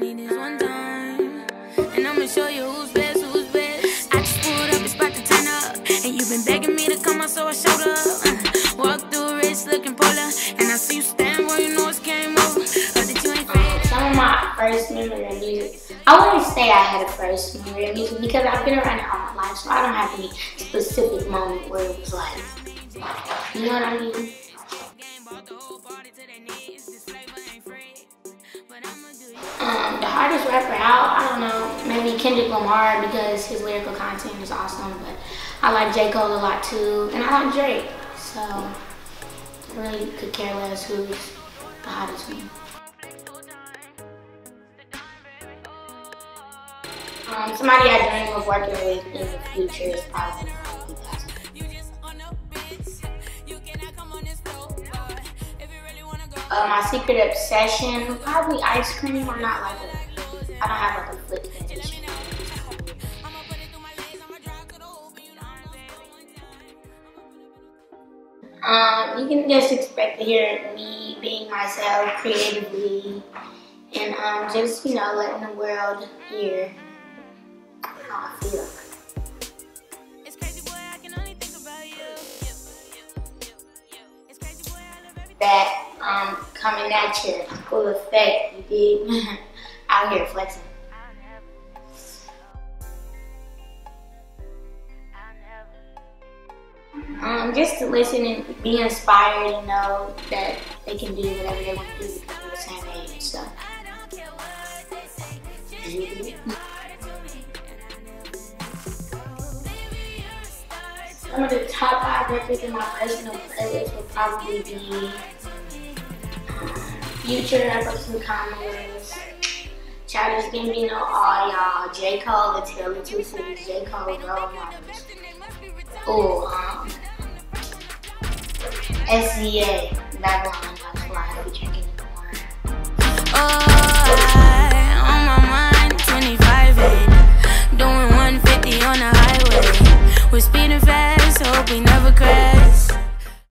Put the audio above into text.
need is one time. And I'ma show you who's best, who's best. I just pulled up, it's about to turn up. And you've been begging me to come on, so I showed up. Uh, walk through rich looking polar. And I see you stand where you know it's game over. Um, some of my first memory of music. I wouldn't say I had a first memory of music because I've been around it all my life, so I don't have any specific moment where it was like, you know what I mean? Hardest rapper out, I don't know, maybe Kendrick Lamar because his lyrical content is awesome, but I like J. Cole a lot too, and I like Drake, so I really could care less who's the hottest one. Um, somebody I dream of working with in the future is probably. Uh, my secret obsession, probably ice cream. I'm not like a, I don't have like a foot fetish. I'ma put it through my legs. I'ma drive to the hoop. and You know I'm saying. Um, you can just expect to hear me being myself creatively and um, just, you know, letting the world hear how I feel. Um, coming at you, full effect, you dig? Out here flexing. Um, just to listen and be inspired and know that they can do whatever they want to do because they're the same age. So, some of the top five records in my personal playlist would probably be Future, I put some comments. me Gambino, all y'all. J. Cole, The Tale Two Cities. J. Cole, Role Models. Ooh, um, SZA, Babylon, that's why I'll be checking the more. Oh, I, on my mind, eh. doing 150 on the highway. We're speeding fast.